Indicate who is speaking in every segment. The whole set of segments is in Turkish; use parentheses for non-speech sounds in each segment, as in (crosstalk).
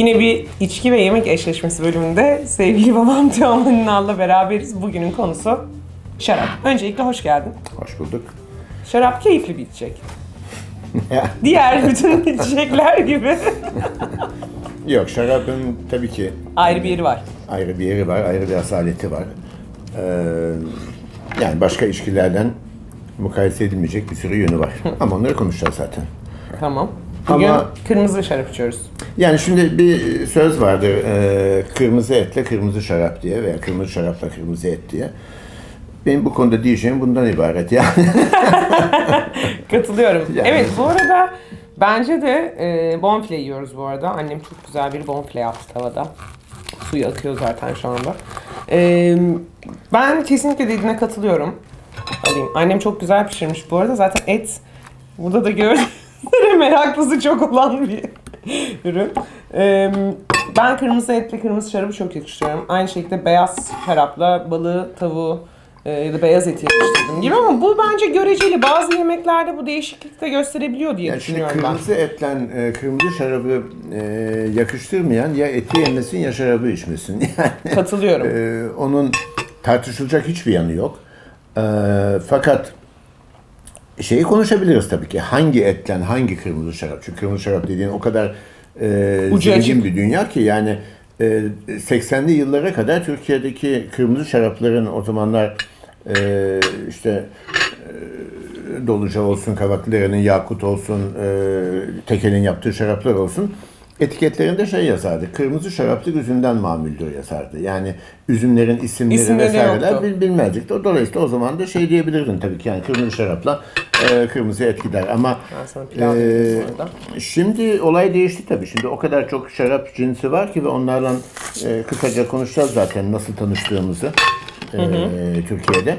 Speaker 1: Yine bir içki ve yemek eşleşmesi bölümünde sevgili babam (laughs) Teoman Ünal'la beraberiz. Bugünün konusu şarap. Öncelikle hoş geldin.
Speaker 2: Hoş bulduk.
Speaker 1: Şarap keyifli bir içecek. (laughs) Diğer bütün (laughs) içecekler gibi
Speaker 2: Yok şarabın tabii ki
Speaker 1: ayrı bir yeri var.
Speaker 2: ayrı bir yeri var, ayrı bir asaleti var. Ee, yani başka içkilerden mukayese edilmeyecek bir sürü yönü var. Ama onları konuşacağız zaten.
Speaker 1: Tamam. Bugün
Speaker 2: Ama-
Speaker 1: kırmızı şarap içiyoruz.
Speaker 2: Yani şimdi bir söz vardır, e, kırmızı etle kırmızı şarap diye veya kırmızı şarapla kırmızı et diye. Benim bu konuda diyeceğim bundan ibaret yani. (laughs)
Speaker 1: Katılıyorum.
Speaker 2: Yani-
Speaker 1: Evet bu arada bence de e, bonfile yiyoruz bu arada. Annem çok güzel bir bonfile yaptı tavada. Suyu akıyor zaten şu anda. E, ben kesinlikle dediğine katılıyorum. Alayım. Annem çok güzel pişirmiş bu arada. Zaten et burada da üzere meraklısı çok olan bir (laughs) ürün. Ben kırmızı etle kırmızı şarabı çok yakıştırıyorum. Aynı şekilde beyaz şarapla balığı, tavuğu e, ya da beyaz eti yakıştırdım gibi ama bu bence göreceli. Bazı yemeklerde bu değişiklik de gösterebiliyor diye
Speaker 2: Yani şimdi
Speaker 1: düşünüyorum ben.
Speaker 2: kırmızı etle e, kırmızı şarabı e, yakıştırmayan ya eti yemesin ya şarabı içmesin. (laughs) Yani
Speaker 1: Katılıyorum.
Speaker 2: e, onun tartışılacak hiçbir yanı yok. E, fakat şeyi konuşabiliriz tabii ki. Hangi etten hangi kırmızı şarap? Çünkü kırmızı şarap dediğin o kadar e,
Speaker 1: Ucu
Speaker 2: zengin bir dünya ki yani e, 80'li yıllara kadar Türkiye'deki kırmızı şarapların o zamanlar e, işte e, Doluca olsun, Kavaklıları'nın Yakut olsun, e, Tekel'in yaptığı şaraplar olsun etiketlerinde şey yazardı. Kırmızı şaraplık üzümden mamuldür yazardı. Yani üzümlerin isimleri
Speaker 1: İsimleri
Speaker 2: vesaireler
Speaker 1: yoktu.
Speaker 2: bil, bilmezdik. Dolayısıyla o zaman da şey diyebilirdin tabii ki yani kırmızı şarapla e, kırmızı et gider. Ama
Speaker 1: arada.
Speaker 2: Şimdi olay değişti tabii. Şimdi o kadar çok şarap cinsi var ki ve onlarla e, kısaca konuşacağız zaten nasıl tanıştığımızı e, Türkiye'de.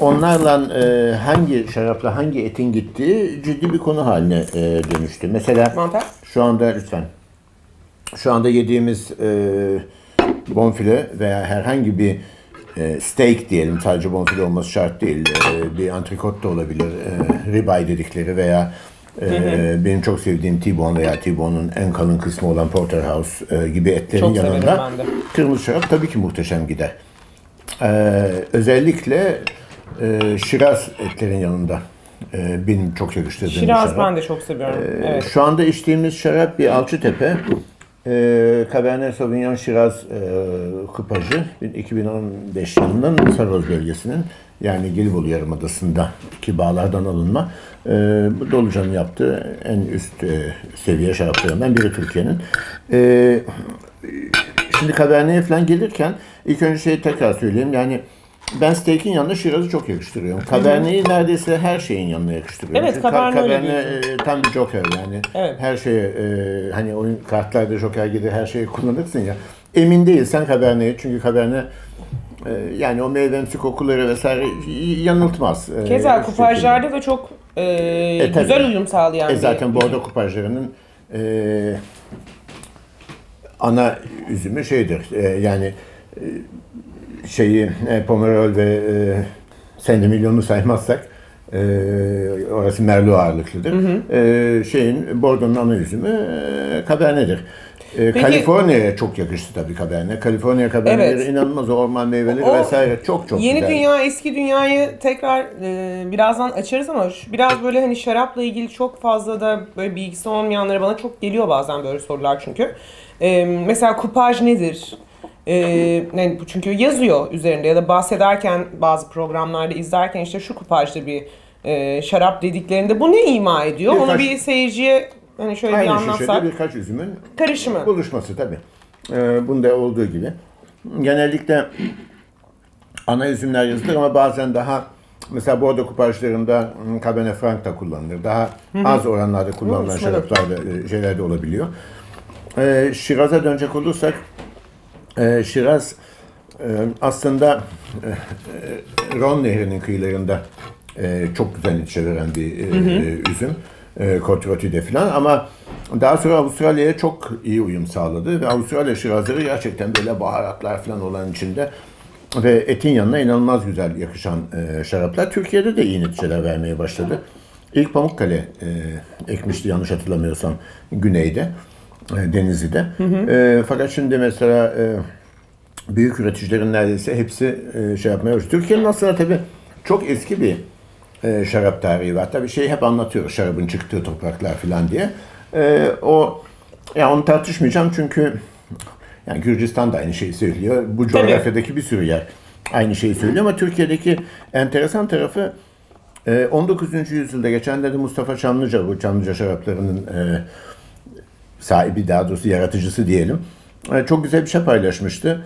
Speaker 2: Onlarla e, hangi şarapla hangi etin gittiği ciddi bir konu haline e, dönüştü. Mesela
Speaker 1: Mantar?
Speaker 2: şu anda lütfen. Şu anda yediğimiz e, bonfile veya herhangi bir e, steak diyelim sadece bonfile olması şart değil. E, bir antrikot da olabilir. E, ribeye dedikleri veya e, benim çok sevdiğim T-bone veya T-bone'un en kalın kısmı olan porterhouse e, gibi etlerin
Speaker 1: Çok
Speaker 2: yanında kırmızı şarap tabii ki muhteşem gider. E, özellikle e, Şiraz etlerin yanında e, benim çok yakıştırdığım bir
Speaker 1: Şiraz
Speaker 2: şarap.
Speaker 1: ben de çok seviyorum. evet.
Speaker 2: Şu anda içtiğimiz şarap bir Alçıtepe. E, Cabernet Sauvignon Şiraz e, kupajı 2015 yılının Saroz bölgesinin yani Gelibolu Yarımadası'ndaki bağlardan alınma. E, bu Dolucan'ın yaptığı en üst e, seviye şaraplarından biri Türkiye'nin. E, şimdi Cabernet'e falan gelirken ilk önce şeyi tekrar söyleyeyim. Yani ben steak'in yanına Şiraz'ı çok yakıştırıyorum. Cabernet'i neredeyse her şeyin yanına yakıştırıyorum.
Speaker 1: Evet,
Speaker 2: Çünkü
Speaker 1: Cabernet öyle
Speaker 2: Cabernet e, tam bir joker yani.
Speaker 1: Evet.
Speaker 2: Her şeye e, hani oyun kartlarda joker gibi her şeyi kullanırsın ya. Emin değilsen Cabernet'i çünkü Cabernet e, yani o meyvemsi kokuları vesaire yanıltmaz. E,
Speaker 1: Keza kupajlarda da çok e,
Speaker 2: tabii.
Speaker 1: güzel uyum sağlayan
Speaker 2: e
Speaker 1: bir-
Speaker 2: zaten Bordeaux kupajlarının e, ana üzümü şeydir. E, yani e, şeyi e, Pomerol ve e, Saint-Emilyon'u saymazsak e, orası Merlot ağırlıklıdır. E, şeyin Bordeaux'un ana üzümü e, Cabernet'dir. E, Kaliforniya'ya çok yakıştı tabii Cabernet. Kaliforniya Cabernet'leri
Speaker 1: Evet.
Speaker 2: inanılmaz orman meyveleri
Speaker 1: O
Speaker 2: vesaire çok çok
Speaker 1: Yeni
Speaker 2: güzel.
Speaker 1: dünya, eski dünyayı tekrar e, birazdan açarız ama şu- biraz böyle hani şarapla ilgili çok fazla da böyle bilgisi olmayanlara bana çok geliyor bazen böyle sorular çünkü. E, mesela kupaj nedir? E, çünkü yazıyor üzerinde ya da bahsederken bazı programlarda izlerken işte şu kupajda bir e, şarap dediklerinde bu ne ima ediyor? Onu
Speaker 2: Birkaç-
Speaker 1: bir seyirciye hani şöyle bir
Speaker 2: Aynı şişede
Speaker 1: anlatsak.
Speaker 2: birkaç üzümün
Speaker 1: Karışımı.
Speaker 2: buluşması tabii. Ee, bunda olduğu gibi. Genellikle ana üzümler yazılır ama bazen daha mesela Bordeaux kupajlarında hmm, Cabernet Franc da kullanılır. Daha az oranlarda kullanılan
Speaker 1: Hı,
Speaker 2: şaraplar da e, şeyler de olabiliyor. Ee, Şiraz'a dönecek olursak e, Şiraz e, aslında e, e, Ron Nehri'nin kıyılarında e, çok güzel yetişe veren bir e, üzüm. E, Cotrotide falan ama daha sonra Avustralya'ya çok iyi uyum sağladı ve Avustralya şirazları gerçekten böyle baharatlar falan olan içinde ve etin yanına inanılmaz güzel yakışan e, şaraplar. Türkiye'de de iyi neticeler vermeye başladı. İlk Pamukkale e, ekmişti yanlış hatırlamıyorsam güneyde. E, Denizli'de. E, fakat şimdi mesela e, büyük üreticilerin neredeyse hepsi e, şey yapmaya başladı. Türkiye'nin aslında tabii çok eski bir e, şarap tarihi var. Tabii şeyi hep anlatıyoruz şarabın çıktığı topraklar falan diye. E, o ya onu tartışmayacağım çünkü yani Gürcistan da aynı şeyi söylüyor. Bu coğrafyadaki bir sürü yer aynı şeyi söylüyor ama Türkiye'deki enteresan tarafı e, 19. yüzyılda geçenlerde Mustafa Çamlıca bu Çamlıca şaraplarının e, sahibi daha doğrusu yaratıcısı diyelim. E, çok güzel bir şey paylaşmıştı.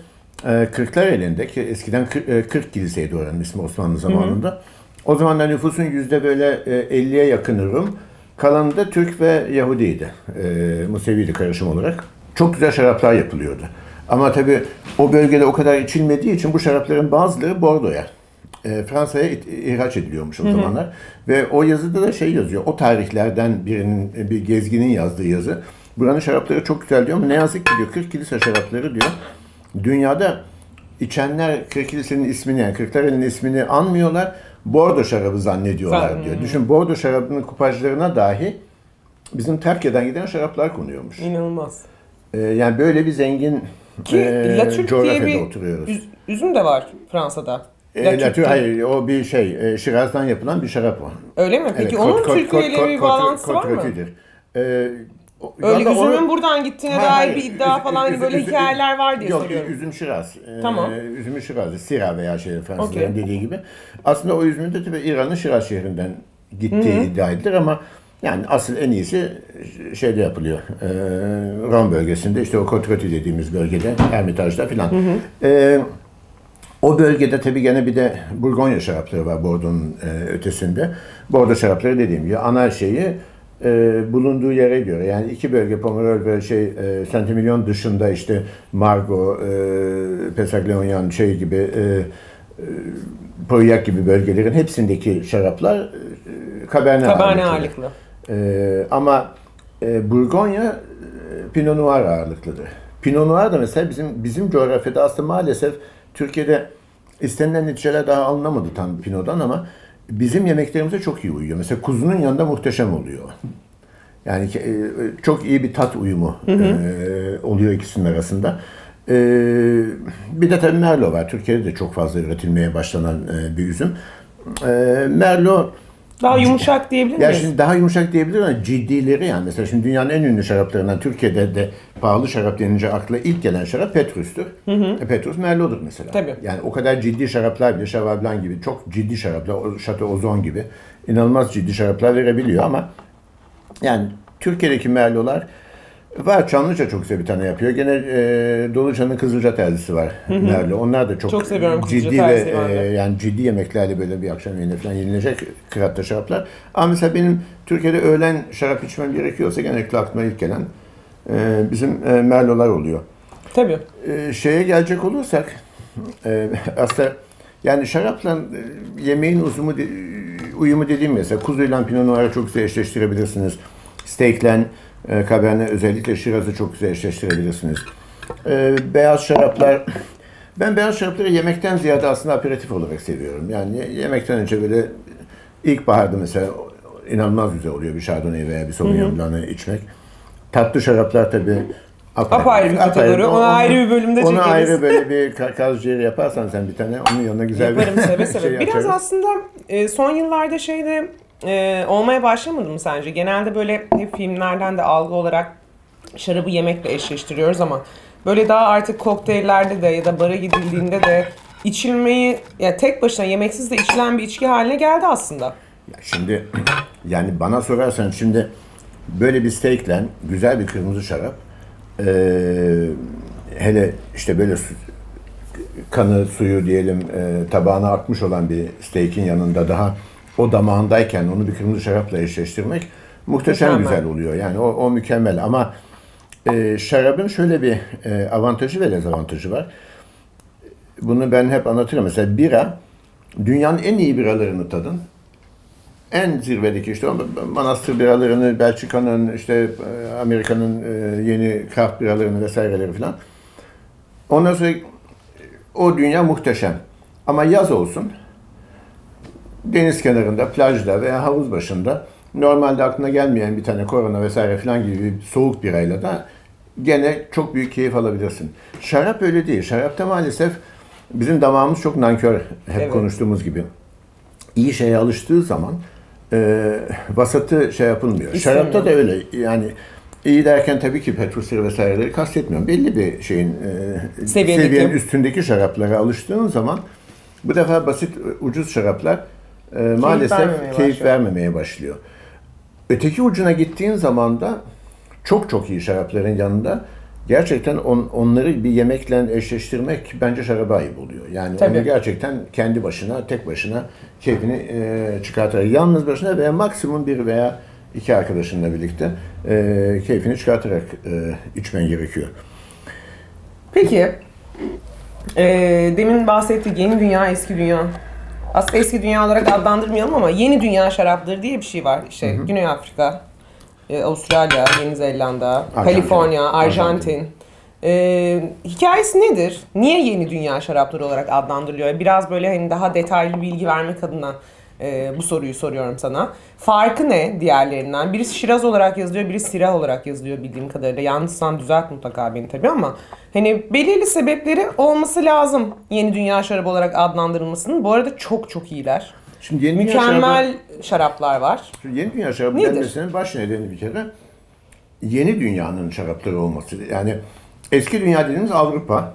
Speaker 2: E, Kırklar elinde ki eskiden kır- e, 40 kiliseydi oranın ismi Osmanlı zamanında. O zamanlar nüfusun yüzde böyle e, 50'ye yakını Rum. Kalanı da Türk ve Yahudiydi. Museviydi karışım olarak. Çok güzel şaraplar yapılıyordu. Ama tabii o bölgede o kadar içilmediği için bu şarapların bazıları Bordo'ya, e, Fransa'ya ihraç ediliyormuş o zamanlar. Ve o yazıda da şey yazıyor. O tarihlerden birinin bir gezginin yazdığı yazı. Buranın şarapları çok güzel diyor ama ne yazık ki diyor 40 kilise şarapları diyor. Dünyada içenler 40 kilisenin ismini yani Kırklareli'nin ismini anmıyorlar. Bordo şarabı zannediyorlar
Speaker 1: Zan-
Speaker 2: diyor. Düşün Bordo şarabının kupajlarına dahi bizim Terke'den giden şaraplar konuyormuş.
Speaker 1: İnanılmaz.
Speaker 2: Ee, yani böyle bir zengin
Speaker 1: Ki
Speaker 2: e,
Speaker 1: Latürk diye
Speaker 2: coğrafyada
Speaker 1: bir
Speaker 2: oturuyoruz.
Speaker 1: üz- üzüm de var Fransa'da.
Speaker 2: E, Latür,
Speaker 1: diye.
Speaker 2: hayır o bir şey, e, Şiraz'dan yapılan bir şarap o.
Speaker 1: Öyle mi? Peki
Speaker 2: Evet,
Speaker 1: onun Türkiye ile bir bağlantısı var mı?
Speaker 2: Ee,
Speaker 1: Öyle üzümün buradan gittiğine
Speaker 2: Hayır,
Speaker 1: dair
Speaker 2: hayır.
Speaker 1: bir iddia
Speaker 2: Üz-
Speaker 1: falan
Speaker 2: üz-
Speaker 1: böyle
Speaker 2: üz-
Speaker 1: hikayeler var diye
Speaker 2: Yok,
Speaker 1: soruyorum.
Speaker 2: üzüm şiraz. Ee,
Speaker 1: Tamam.
Speaker 2: Üzümü şirazı. Sira veya şey Fransızların
Speaker 1: Okey.
Speaker 2: dediği gibi. Aslında o üzümün de tabii İran'ın Şiraz şehrinden gittiği iddia edilir ama yani asıl en iyisi şeyde yapılıyor. Ee, Rom bölgesinde işte o Kotroti dediğimiz bölgede Hermitaj'da filan. Ee, o bölgede tabii gene bir de Burgonya şarapları var Bordeaux'un e, ötesinde. Bordeaux şarapları dediğim gibi ana şeyi e, bulunduğu yere göre yani iki bölge Pomerol ve şey e, Saint-Emilion dışında işte Margaux, e, Pesagleonyan şey gibi e, e, Pauillac gibi bölgelerin hepsindeki şaraplar e, Cabernet,
Speaker 1: Kabane
Speaker 2: ağırlıklı. Ee, ama e, Burgonya e, Pinot Noir ağırlıklıdır. Pinot Noir da mesela bizim bizim coğrafyada aslında maalesef Türkiye'de istenilen neticeler daha alınamadı tam Pinot'dan ama bizim yemeklerimize çok iyi uyuyor. Mesela kuzunun yanında muhteşem oluyor. Yani e, çok iyi bir tat uyumu e, oluyor ikisinin arasında. E, bir de tabii Merlot var. Türkiye'de de çok fazla üretilmeye başlanan e, bir üzüm. E, Merlot
Speaker 1: Daha yumuşak diyebilir
Speaker 2: ya
Speaker 1: miyiz?
Speaker 2: şimdi daha yumuşak diyebilirim ama ciddileri yani mesela şimdi dünyanın en ünlü şaraplarından Türkiye'de de pahalı şarap denince akla ilk gelen şarap Petrus'tur. E, Petrus Merlot'dur mesela.
Speaker 1: Tabii.
Speaker 2: Yani o kadar ciddi şaraplar bile Cheval Blanc gibi çok ciddi şaraplar, Chateau Ozon gibi inanılmaz ciddi şaraplar verebiliyor ama yani Türkiye'deki Merlot'lar var. Çamlıca çok güzel bir tane yapıyor. Gene e, Dolucan'ın Kızılca terzisi var Merlot. Onlar da çok,
Speaker 1: Çok seviyorum
Speaker 2: ciddi ve e, yani ciddi yemeklerle böyle bir akşam yemeğine falan yenilecek kıratta şaraplar. Ama mesela benim Türkiye'de öğlen şarap içmem gerekiyorsa genellikle aklıma ilk gelen e, bizim e, Merlot'lar oluyor.
Speaker 1: Tabii.
Speaker 2: E, şeye gelecek olursak e, aslında yani şarapla e, yemeğin uzumu de- uyumu dediğim mesela kuzuyla Pinot Noir'ı çok güzel eşleştirebilirsiniz. Steak'le e, Cabernet özellikle Shiraz'ı çok güzel eşleştirebilirsiniz. E, beyaz şaraplar ben beyaz şarapları yemekten ziyade aslında aperatif olarak seviyorum. Yani ye- yemekten önce böyle ilkbaharda mesela inanılmaz güzel oluyor bir Chardonnay veya bir Sauvignon Blanc'ı içmek. Tatlı şaraplar tabii
Speaker 1: Apayrı bir kategori. Onu ayrı bir bölümde
Speaker 2: Onu
Speaker 1: çekeriz.
Speaker 2: ayrı böyle bir ka- kaz ciğeri yaparsan sen bir tane onun yanına güzel
Speaker 1: Yaparım
Speaker 2: bir
Speaker 1: seve (laughs) seve.
Speaker 2: şey
Speaker 1: Biraz
Speaker 2: yaparız.
Speaker 1: aslında e, son yıllarda şeyde e, olmaya başlamadı mı sence? Genelde böyle hep filmlerden de algı olarak şarabı yemekle eşleştiriyoruz ama böyle daha artık kokteyllerde de ya da bara gidildiğinde de içilmeyi ya tek başına yemeksiz de içilen bir içki haline geldi aslında.
Speaker 2: Ya şimdi (clears throat) yani bana sorarsan şimdi böyle bir steakle güzel bir kırmızı şarap eee, hele işte böyle su- kanı suyu diyelim e, tabağına akmış olan bir steak'in yanında daha o damağındayken onu bir kırmızı şarapla eşleştirmek muhteşem
Speaker 1: Mükemmel.
Speaker 2: güzel oluyor. Yani o, o mükemmel ama e, şarabın şöyle bir e, avantajı ve dezavantajı var. Bunu ben hep anlatırım. Mesela bira, dünyanın en iyi biralarını tadın. En zirvedeki işte manastır biralarını, Belçika'nın, işte e, Amerika'nın e, yeni craft biralarını vesaireleri falan. Ondan sonra o dünya muhteşem. Ama yaz olsun, deniz kenarında, plajda veya havuz başında normalde aklına gelmeyen bir tane korona vesaire falan gibi bir soğuk birayla da gene çok büyük keyif alabilirsin. Şarap öyle değil. Şarapta maalesef bizim damağımız çok nankör hep
Speaker 1: Evet.
Speaker 2: konuştuğumuz gibi. İyi şeye alıştığı zaman e, vasatı şey yapılmıyor.
Speaker 1: İstemiyor.
Speaker 2: Şarapta da öyle. Yani iyi derken tabii ki Petrus'ları vesaireleri kastetmiyorum. Belli bir şeyin e, seviyenin üstündeki şaraplara alıştığın zaman bu defa basit ucuz şaraplar e, maalesef
Speaker 1: vermemeye
Speaker 2: keyif
Speaker 1: başlıyor.
Speaker 2: vermemeye başlıyor. Öteki ucuna gittiğin zaman da çok çok iyi şarapların yanında gerçekten on, onları bir yemekle eşleştirmek bence şaraba ayıp oluyor. Yani
Speaker 1: Tabii.
Speaker 2: onu gerçekten kendi başına, tek başına keyfini e, çıkartarak, yalnız başına veya maksimum bir veya iki arkadaşınla birlikte e, keyfini çıkartarak e, içmen gerekiyor.
Speaker 1: Peki, e, demin bahsettik yeni dünya, eski dünya. Aslında eski dünya olarak adlandırmayalım ama yeni dünya şarapları diye bir şey var. İşte Güney Afrika, e, Avustralya, Yeni Zelanda, Kaliforniya, Arjantin. E, hikayesi nedir? Niye yeni dünya şarapları olarak adlandırılıyor? Biraz böyle hani daha detaylı bilgi vermek adına e, bu soruyu soruyorum sana. Farkı ne diğerlerinden? Birisi Şiraz olarak yazılıyor, birisi Sirah olarak yazılıyor bildiğim kadarıyla. Yanlışsam düzelt mutlaka beni tabii ama hani belirli sebepleri olması lazım yeni dünya şarabı olarak adlandırılmasının. Bu arada çok çok iyiler.
Speaker 2: Şimdi yeni dünya şarabı-
Speaker 1: Mükemmel şaraplar var.
Speaker 2: Şimdi yeni dünya şarabı
Speaker 1: Nedir?
Speaker 2: denmesinin baş nedeni bir kere yeni dünyanın şarapları olması. Yani eski dünya dediğimiz Avrupa,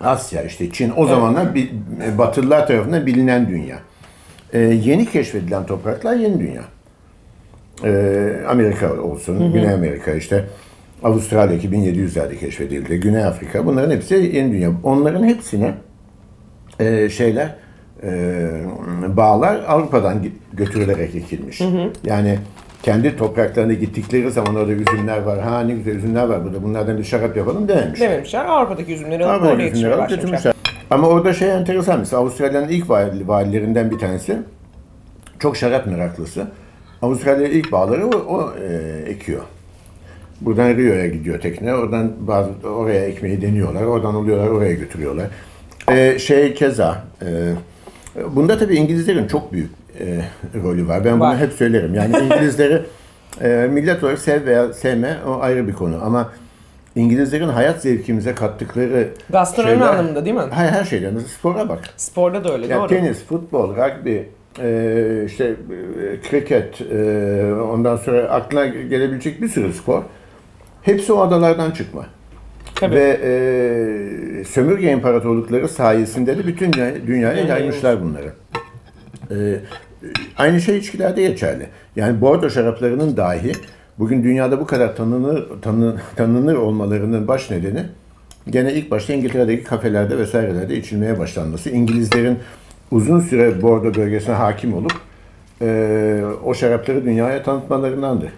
Speaker 2: Asya, işte Çin o zamanlar bir, Batılılar tarafından bilinen dünya. Ee, yeni keşfedilen topraklar yeni dünya. Ee, Amerika olsun, Güney Amerika işte Avustralya 1700'lerde keşfedildi, Güney Afrika bunların hepsi yeni dünya. Onların hepsine e, şeyler e, bağlar Avrupa'dan götürülerek ekilmiş. Yani kendi topraklarına gittikleri zaman orada üzümler var. Ha ne güzel üzümler var burada. Bunlardan bir şarap yapalım dememiş.
Speaker 1: Dememişler. Avrupa'daki üzümleri alıp
Speaker 2: Avrupa'daki
Speaker 1: oraya
Speaker 2: üzümleri alıp götürmüşler. Ama orada şey enteresan mesela Avustralya'nın ilk vali- valilerinden bir tanesi çok şarap meraklısı. Avustralya'ya ilk bağları o, o, e, ekiyor. Buradan Rio'ya gidiyor tekne. Oradan bazı oraya ekmeği deniyorlar. Oradan alıyorlar oraya götürüyorlar. E, şey keza e, bunda tabii İngilizlerin çok büyük e, rolü var. Ben bunu
Speaker 1: Var.
Speaker 2: hep söylerim. Yani (laughs) İngilizleri e, millet olarak sev veya sevme o ayrı bir konu. Ama İngilizlerin hayat zevkimize kattıkları
Speaker 1: Gastronomi
Speaker 2: şeyler-
Speaker 1: anlamında değil mi?
Speaker 2: Hayır her şeyden. Spora bak.
Speaker 1: Sporda da öyle
Speaker 2: Ya
Speaker 1: doğru.
Speaker 2: tenis, futbol, rugby, e, işte e, kriket, e, ondan sonra aklına gelebilecek bir sürü spor. Hepsi o adalardan çıkma.
Speaker 1: Tabii.
Speaker 2: Ve e, sömürge imparatorlukları sayesinde de bütün dünya- dünyaya yaymışlar bunları. E, aynı şey içkilerde geçerli. Yani bordo şaraplarının dahi bugün dünyada bu kadar tanınır, tanı- tanınır olmalarının baş nedeni gene ilk başta İngiltere'deki kafelerde vesairelerde içilmeye başlanması. İngilizlerin uzun süre bordo bölgesine hakim olup e, o şarapları dünyaya tanıtmalarındandır.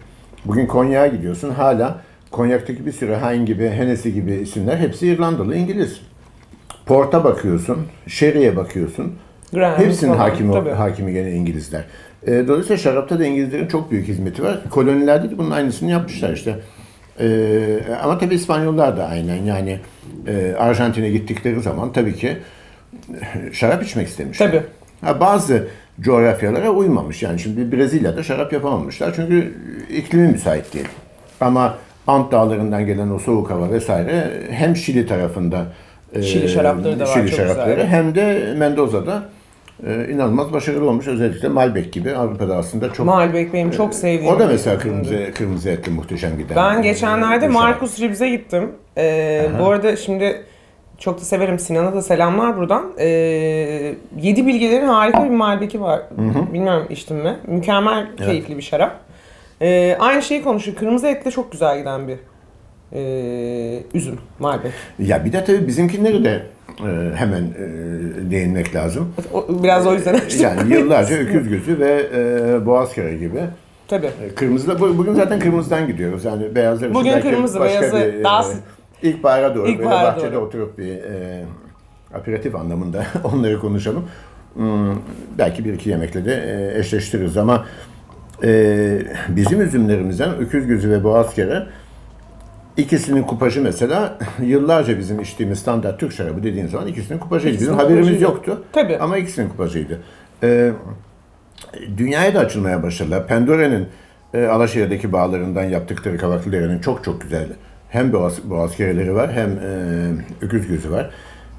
Speaker 2: Bugün Konyak'a gidiyorsun hala Konyak'taki bir sürü Hine gibi, Hennessy gibi isimler hepsi İrlandalı, İngiliz. Port'a bakıyorsun, Sherry'e bakıyorsun.
Speaker 1: Graham
Speaker 2: Hepsinin hakimi,
Speaker 1: tabii.
Speaker 2: hakimi gene İngilizler. E, dolayısıyla şarapta da İngilizlerin çok büyük hizmeti var. Kolonilerde de bunun aynısını yapmışlar işte. E, ama tabii İspanyollar da aynen yani e, Arjantin'e gittikleri zaman tabii ki e, şarap içmek istemişler.
Speaker 1: Tabii.
Speaker 2: Ha, bazı coğrafyalara uymamış. Yani şimdi Brezilya'da şarap yapamamışlar çünkü iklimi müsait değil. Ama Ant dağlarından gelen o soğuk hava vesaire hem Şili tarafında e,
Speaker 1: Şili şarapları da var,
Speaker 2: Şili
Speaker 1: çok
Speaker 2: şarapları
Speaker 1: güzel.
Speaker 2: hem de Mendoza'da e, inanılmaz başarılı olmuş. Özellikle Malbec gibi Avrupa'da aslında çok
Speaker 1: Malbec benim çok sevdiğim.
Speaker 2: o da mesela kırmızı kırmızı etli muhteşem giden.
Speaker 1: Ben
Speaker 2: e,
Speaker 1: geçenlerde. Marcus Ribs'e gittim. Ee, bu arada şimdi çok da severim Sinan'a da selamlar buradan. Ee, Yedi Bilgelerin harika bir Malbec'i var. Bilmiyorum içtim mi? Mükemmel keyifli bir şarap. Ee, aynı şeyi konuşuyor. Kırmızı etle çok güzel giden bir ee, üzüm Malbec.
Speaker 2: Ya bir de tabii bizimkinleri de e, hemen e, değinmek lazım.
Speaker 1: Biraz o yüzden açtım.
Speaker 2: Yani yıllarca öküz gözü ve e, boğaz kere gibi.
Speaker 1: Tabii.
Speaker 2: E, Kırmızı bugün zaten kırmızıdan gidiyoruz. Yani beyazlar
Speaker 1: Bugün kırmızı, beyazı
Speaker 2: bir,
Speaker 1: daha s-
Speaker 2: ilkbahara doğru böyle
Speaker 1: İlkbahara
Speaker 2: bahçede
Speaker 1: doğru.
Speaker 2: oturup bir e, aperatif anlamında (laughs) onları konuşalım. Hmm, belki bir iki yemekle de e, eşleştiririz ama e, bizim üzümlerimizden öküz gözü ve boğaz kere ikisinin kupajı mesela yıllarca bizim içtiğimiz standart Türk şarabı dediğin zaman ikisinin kupajıydı. Bizim
Speaker 1: İkisinin
Speaker 2: haberimiz
Speaker 1: kupajıydı.
Speaker 2: yoktu.
Speaker 1: Tabii.
Speaker 2: Ama ikisinin kupajıydı. E, dünyaya da açılmaya başladılar. Pandora'nın e, Alaşehir'deki bağlarından yaptıkları kavaklılarının çok çok güzel hem boğaz, boğaz kereleri var hem e, öküz gözü var.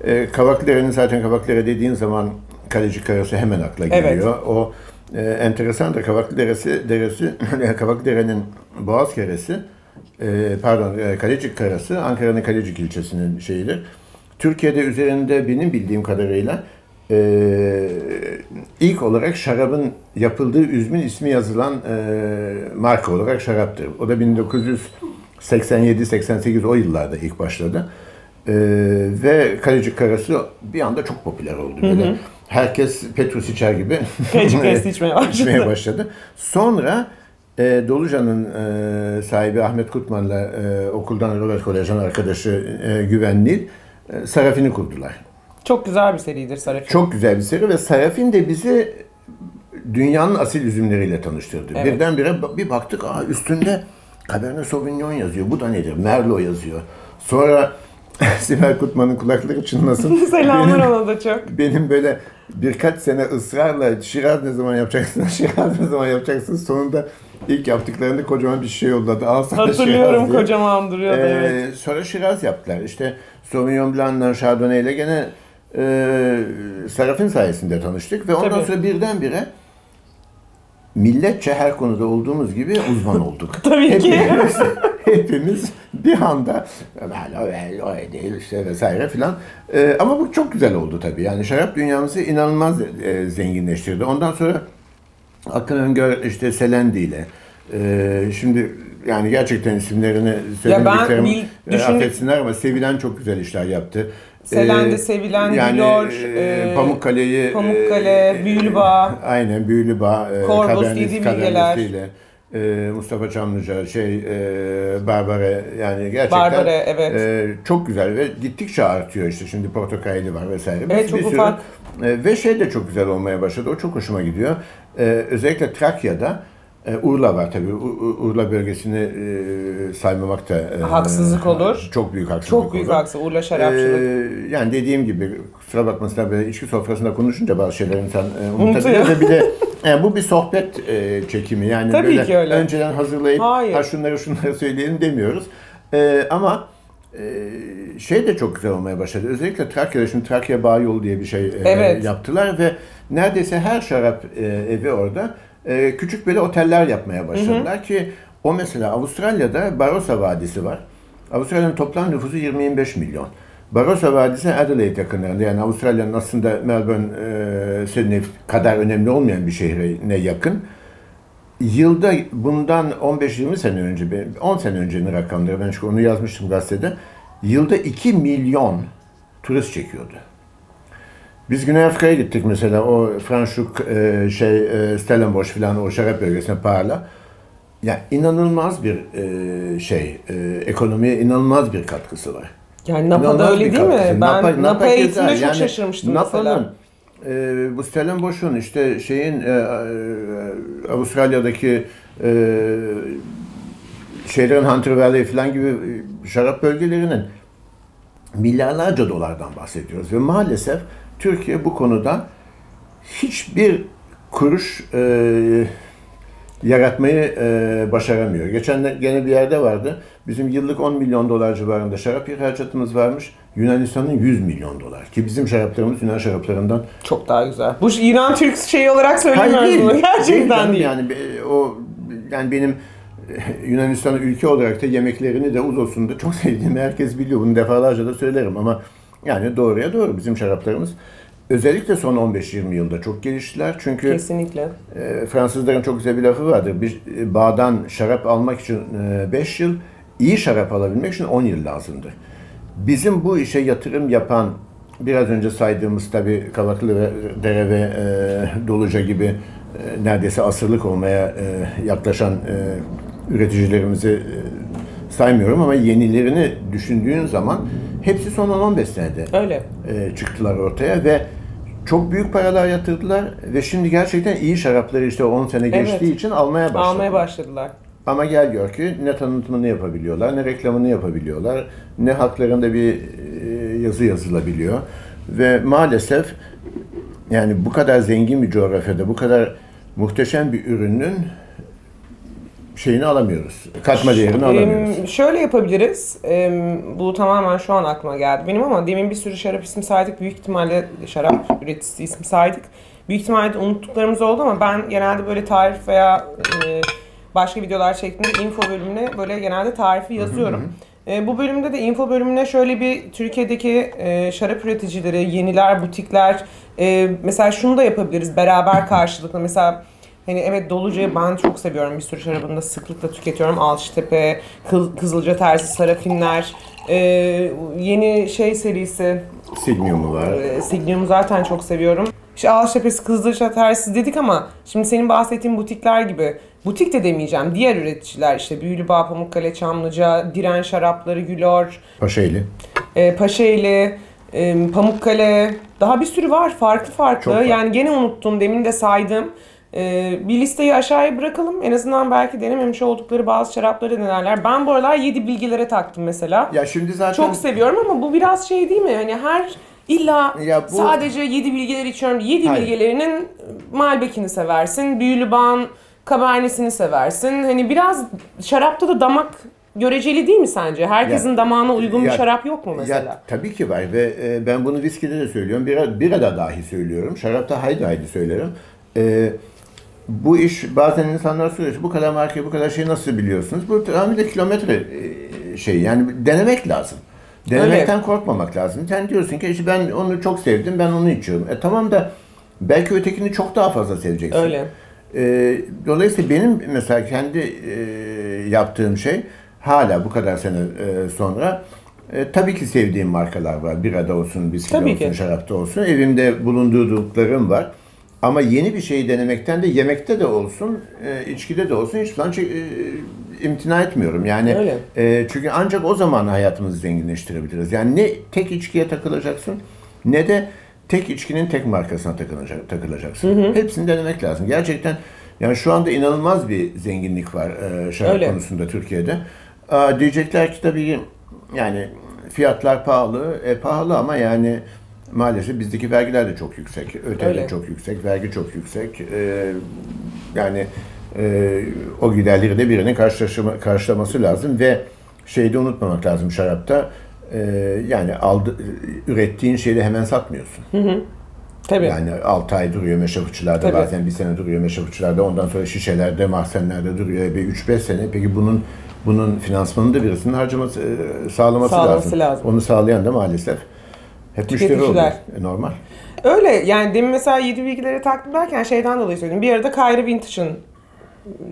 Speaker 2: E, Kavaklıdere'nin zaten Kavaklıdere dediğin zaman Kaleci Karası hemen akla geliyor.
Speaker 1: Evet.
Speaker 2: O e, enteresan da Kavaklı Deresi, (laughs) deresi Kavaklı Dere'nin Boğaz Keresi, e, pardon e, Kalecik Karası Ankara'nın Kalecik ilçesinin şeyidir. Türkiye'de üzerinde benim bildiğim kadarıyla e, ilk olarak şarabın yapıldığı üzümün ismi yazılan e, marka olarak şaraptır. O da 1987-88 o yıllarda ilk başladı. E, ve Kalecik Karası bir anda çok popüler oldu. Böyle herkes Petrus içer gibi
Speaker 1: Kalecik Karası (laughs) içmeye başladı.
Speaker 2: içmeye başladı. Sonra e, Doluca'nın e, sahibi Ahmet Kutman'la e, okuldan Robert Kolej'in arkadaşı e, Güven Nil e, Sarafini kurdular.
Speaker 1: Çok güzel bir seridir Sarafin.
Speaker 2: Çok güzel bir seri ve Sarafin de bizi dünyanın asil üzümleriyle tanıştırdı.
Speaker 1: Evet.
Speaker 2: Birdenbire bir baktık aa üstünde Cabernet Sauvignon yazıyor. Bu da nedir? Merlot yazıyor. Sonra (laughs) Sibel Kutman'ın kulakları çınlasın. (laughs)
Speaker 1: Selamlar ona da çok.
Speaker 2: benim böyle birkaç sene ısrarla Şiraz ne zaman yapacaksın, (laughs) Şiraz ne zaman yapacaksın sonunda ilk yaptıklarında kocaman bir şey yolladı. Al sana
Speaker 1: Hatırlıyorum
Speaker 2: Şiraz
Speaker 1: kocaman duruyordu.
Speaker 2: Ee,
Speaker 1: evet.
Speaker 2: Sonra Şiraz yaptılar. İşte Sauvignon Blanc'la Chardonnay ile gene e, Sarafin sayesinde tanıştık ve ondan
Speaker 1: Tabii.
Speaker 2: sonra birdenbire milletçe her konuda olduğumuz gibi uzman (laughs) olduk.
Speaker 1: Tabii ki.
Speaker 2: hepimiz, (laughs) hepimiz bir anda "Hala öyle, değil işte vesaire filan. Ee, ama bu çok güzel oldu tabii. Yani şarap dünyamızı inanılmaz e, zenginleştirdi. Ondan sonra Akın Öngör işte Selendi ile e, şimdi yani gerçekten isimlerini söylemediklerim
Speaker 1: bil-
Speaker 2: e,
Speaker 1: düşün-
Speaker 2: affetsinler ama sevilen çok güzel işler yaptı.
Speaker 1: Selendi,
Speaker 2: Ee,
Speaker 1: Sevilen,
Speaker 2: yani,
Speaker 1: Gülor,
Speaker 2: e,
Speaker 1: e,
Speaker 2: Pamukkale'yi
Speaker 1: Pamukkale,
Speaker 2: e,
Speaker 1: Büyülübağ,
Speaker 2: aynen Büyülübağ e, Kabernet-
Speaker 1: Yedi Bilgeler.
Speaker 2: E, Mustafa Çamlıca şey e, Barbara yani gerçekten
Speaker 1: Barbara, evet.
Speaker 2: e, çok güzel ve gittikçe artıyor işte şimdi Portakaylı var vesaire.
Speaker 1: Evet,
Speaker 2: Bir
Speaker 1: çok
Speaker 2: sürü-
Speaker 1: ufak.
Speaker 2: e, ve şey de çok güzel olmaya başladı. O çok hoşuma gidiyor. E, özellikle Trakya'da e, Urla var tabii. Urla bölgesini e, saymamak da e,
Speaker 1: Haksızlık olur.
Speaker 2: Çok büyük haksızlık
Speaker 1: Çok büyük
Speaker 2: olur.
Speaker 1: haksız. Urla şarapçılık.
Speaker 2: Ee, yani dediğim gibi kusura bakmasınlar böyle içki sofrasında konuşunca bazı şeyleri insan e, unutabiliyor. Ve bir de e, bu bir sohbet e, çekimi. Yani
Speaker 1: Tabii
Speaker 2: böyle
Speaker 1: ki öyle.
Speaker 2: önceden hazırlayıp
Speaker 1: Hayır.
Speaker 2: ha şunları şunları söyleyelim demiyoruz. E, ama e, şey de çok güzel olmaya başladı. Özellikle Trakya'da şimdi Trakya Bağ Yolu diye bir şey e,
Speaker 1: Evet.
Speaker 2: yaptılar ve neredeyse her şarap e, evi orada e, küçük böyle oteller yapmaya başladılar ki o mesela Avustralya'da Barossa Vadisi var. Avustralya'nın toplam nüfusu 20-25 milyon. Barossa Vadisi Adelaide yakınlarında yani Avustralya'nın aslında Melbourne, e, Sydney kadar önemli olmayan bir şehrine yakın. Yılda bundan 15-20 sene önce, 10 sene öncenin rakamları ben çünkü onu yazmıştım gazetede. Yılda 2 milyon turist çekiyordu. Biz Güney Afrika'ya gittik mesela o Franschhoek, e, şey e, Stellenbosch filan o şarap bölgesine Parla. Ya inanılmaz bir e, şey, e, ekonomiye inanılmaz bir katkısı var.
Speaker 1: Yani Napa'da
Speaker 2: İnanılmaz
Speaker 1: öyle değil mi?
Speaker 2: katkısı.
Speaker 1: Ben
Speaker 2: Napa-
Speaker 1: Napa,
Speaker 2: Napa
Speaker 1: eğitimde
Speaker 2: keza,
Speaker 1: çok şaşırmıştım
Speaker 2: Napa'nın,
Speaker 1: mesela.
Speaker 2: e, bu Stellenbosch'un işte şeyin e, e, Avustralya'daki e, şeylerin Hunter Valley falan gibi e, şarap bölgelerinin milyarlarca dolardan bahsediyoruz ve maalesef Türkiye bu konuda hiçbir kuruş e, yaratmayı e, başaramıyor. Geçen de gene bir yerde vardı. Bizim yıllık 10 milyon dolar civarında şarap ihracatımız varmış. Yunanistan'ın 100 milyon dolar. Ki bizim şaraplarımız Yunan şaraplarından
Speaker 1: Çok daha güzel. Bu İran Türk şeyi olarak söylemiyoruz bunu. Gerçekten
Speaker 2: canım.
Speaker 1: değil.
Speaker 2: Yani o yani benim (laughs) e, Yunanistan'ı ülke olarak da yemeklerini de uzosunu da çok sevdiğimi herkes biliyor. Bunu defalarca da söylerim ama yani doğruya doğru bizim şaraplarımız özellikle son 15-20 yılda çok geliştiler. Çünkü
Speaker 1: Kesinlikle.
Speaker 2: e, Fransızların çok güzel bir lafı vardır. Bir e, bağdan şarap almak için 5 yıl, iyi şarap alabilmek için 10 yıl lazımdır. Bizim bu işe yatırım yapan, biraz önce saydığımız tabii Kavaklı ve Dere ve e, Doluca gibi e, neredeyse asırlık olmaya e, yaklaşan e, üreticilerimizi e, saymıyorum ama yenilerini düşündüğün zaman hepsi son 10-15 senede
Speaker 1: Öyle.
Speaker 2: e, çıktılar ortaya ve çok büyük paralar yatırdılar ve şimdi gerçekten iyi şarapları işte 10 sene geçtiği
Speaker 1: Evet.
Speaker 2: için almaya başladılar.
Speaker 1: Almaya başladılar.
Speaker 2: Ama gel gör ki ne tanıtımını yapabiliyorlar, ne reklamını yapabiliyorlar, ne haklarında bir e, yazı yazılabiliyor. Ve maalesef yani bu kadar zengin bir coğrafyada, bu kadar muhteşem bir ürünün şeyini alamıyoruz. Katma değerini alamıyoruz.
Speaker 1: Şöyle yapabiliriz. Bu tamamen şu an aklıma geldi benim ama demin bir sürü şarap ismi saydık. Büyük ihtimalle şarap üreticisi ismi saydık. Büyük ihtimalle unuttuklarımız oldu ama ben genelde böyle tarif veya e, başka videolar şeklinde info bölümüne böyle genelde tarifi yazıyorum. E, bu bölümde de info bölümüne şöyle bir Türkiye'deki e, şarap üreticileri, yeniler, butikler e, mesela şunu da yapabiliriz beraber karşılıklı. Mesela Hani evet Doluca'yı ben çok seviyorum. Bir sürü şarabını da sıklıkla tüketiyorum. Alçıtepe, Kız, Kızılca Tersi, Sarafinler, e, yeni şey serisi,
Speaker 2: Signium'u var.
Speaker 1: e, Signium'u zaten çok seviyorum. İşte Alçıtepe'si, Kızılca Tersi dedik ama şimdi senin bahsettiğin butikler gibi, butik de demeyeceğim, diğer üreticiler işte Büyülübağ, Pamukkale, Çamlıca, Diren Şarapları, Gülor,
Speaker 2: Paşaeli.
Speaker 1: e, Paşaeli, e, Pamukkale, daha bir sürü var farklı farklı.
Speaker 2: Çok var.
Speaker 1: Yani gene unuttum demin de saydım. E, bir listeyi aşağıya bırakalım. En azından belki denememiş oldukları bazı şarapları denerler. Ben bu aralar 7 bilgilere taktım mesela.
Speaker 2: Ya şimdi zaten
Speaker 1: Çok seviyorum ama bu biraz şey değil mi? Hani her illa
Speaker 2: Ya bu-
Speaker 1: sadece 7 bilgiler içiyorum. 7
Speaker 2: Hayır.
Speaker 1: bilgelerinin Malbek'ini seversin, Büyülüban, Kabernesi'ni seversin. Hani biraz şarapta da damak göreceli değil mi sence? Herkesin
Speaker 2: Ya-
Speaker 1: damağına uygun bir
Speaker 2: ya-
Speaker 1: şarap yok mu mesela?
Speaker 2: Ya tabii ki var ve e, ben bunu viskide de söylüyorum. Bira, birada dahi söylüyorum. Şarapta haydi haydi söylerim. E, bu iş bazen insanlar soruyor bu kadar markayı bu kadar şeyi nasıl biliyorsunuz? Bu tamamıyla kilometre e, şey yani denemek lazım. Denemekten korkmamak lazım. Sen diyorsun ki işte ben onu çok sevdim ben onu içiyorum. E tamam da belki ötekini çok daha fazla seveceksin.
Speaker 1: Öyle.
Speaker 2: E, dolayısıyla benim mesela kendi e, yaptığım şey hala bu kadar sene e, sonra e, tabii ki sevdiğim markalar var. Birada olsun,
Speaker 1: Tabii
Speaker 2: olsun,
Speaker 1: ki.
Speaker 2: şarapta olsun. Evimde bulundurduklarım var. Ama yeni bir şeyi denemekten de yemekte de olsun, e, içkide de olsun hiç zaman e, imtina etmiyorum. Yani
Speaker 1: Öyle.
Speaker 2: e, çünkü ancak o zaman hayatımızı zenginleştirebiliriz. Yani ne tek içkiye takılacaksın ne de tek içkinin tek markasına takılacak, takılacaksın. Hepsini denemek lazım. Gerçekten yani şu anda inanılmaz bir zenginlik var e, şarap
Speaker 1: Öyle.
Speaker 2: konusunda Türkiye'de. Diyecekler ki tabii yani fiyatlar pahalı, e, pahalı ama yani maalesef bizdeki vergiler de çok yüksek. Öte de
Speaker 1: Öyle.
Speaker 2: çok yüksek, vergi çok yüksek. E, yani e, o giderleri de birinin karşılaması lazım ve şeyi de unutmamak lazım şarapta. E, yani aldı, ürettiğin şeyi hemen satmıyorsun.
Speaker 1: Tabii.
Speaker 2: Yani 6 ay duruyor meşe fıçılarda,
Speaker 1: Tabii.
Speaker 2: bazen bir sene duruyor meşe fıçılarda, ondan sonra şişelerde, mahzenlerde duruyor bir 3-5 sene. Peki bunun bunun finansmanını da birisinin harcaması, e, sağlaması,
Speaker 1: Sağlaması
Speaker 2: lazım.
Speaker 1: lazım.
Speaker 2: Onu sağlayan da maalesef hep müşteri oluyor. E, normal.
Speaker 1: Öyle yani demin mesela 7 bilgileri taktım derken şeyden dolayı söyledim. Bir arada Kayra Vintage'ın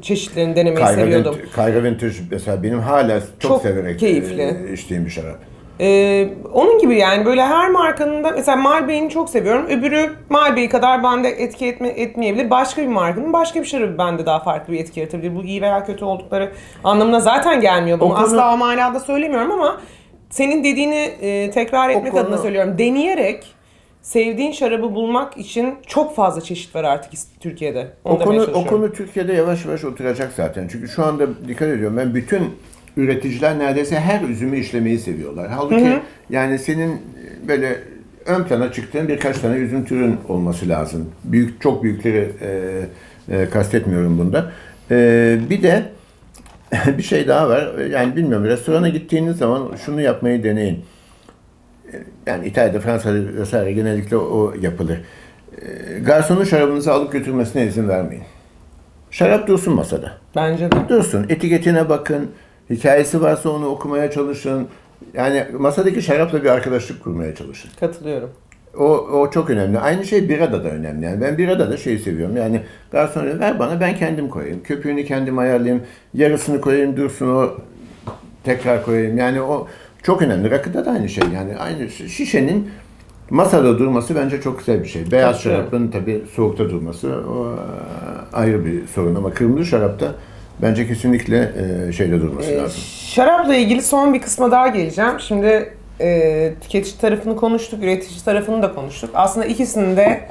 Speaker 1: çeşitlerini denemeyi
Speaker 2: Kayra,
Speaker 1: seviyordum.
Speaker 2: Kayra Vintage mesela benim hala çok,
Speaker 1: Çok
Speaker 2: severek
Speaker 1: keyifli.
Speaker 2: e, içtiğim bir şarap.
Speaker 1: Ee, onun gibi yani böyle her markanın da mesela Malbey'ini çok seviyorum. Öbürü Malbey kadar bende etki etme, etmeyebilir. Başka bir markanın başka bir şarabı bende daha farklı bir etki yaratabilir. Bu iyi veya kötü oldukları anlamına zaten gelmiyor bunu.
Speaker 2: Konu-
Speaker 1: Asla manada söylemiyorum ama senin dediğini e, tekrar etmek
Speaker 2: konu-
Speaker 1: adına söylüyorum. Deneyerek sevdiğin şarabı bulmak için çok fazla çeşit var artık Türkiye'de. Onu
Speaker 2: O konu, o konu Türkiye'de yavaş yavaş oturacak zaten. Çünkü şu anda dikkat ediyorum ben bütün üreticiler neredeyse her üzümü işlemeyi seviyorlar. Halbuki yani senin böyle ön plana çıktığın birkaç tane üzüm türün olması lazım. Büyük çok büyükleri e, e, kastetmiyorum bunda. E, bir de (laughs) bir şey daha var. Yani bilmiyorum restorana gittiğiniz zaman şunu yapmayı deneyin. Yani İtalya'da, Fransa'da vesaire genellikle o yapılır. E, Garsonun şarabınızı alıp götürmesine izin vermeyin. Şarap dursun masada.
Speaker 1: Bence de.
Speaker 2: Dursun. Etiketine bakın. Hikayesi varsa onu okumaya çalışın. Yani masadaki şarapla bir arkadaşlık kurmaya çalışın.
Speaker 1: Katılıyorum.
Speaker 2: O, o çok önemli. Aynı şey birada da önemli. Yani ben birada da şeyi seviyorum. Yani garson ver bana ben kendim koyayım. Köpüğünü kendim ayarlayayım. Yarısını koyayım dursun o tekrar koyayım. Yani o çok önemli. Rakıda da aynı şey. Yani aynı şişenin masada durması bence çok güzel bir şey. Beyaz şarabın tabii soğukta durması o ayrı bir sorun ama kırmızı şarapta bence kesinlikle e, şeyde durması
Speaker 1: Ee,
Speaker 2: lazım.
Speaker 1: Şarapla ilgili son bir kısma daha geleceğim. Şimdi e, tüketici tarafını konuştuk, üretici tarafını da konuştuk. Aslında ikisini de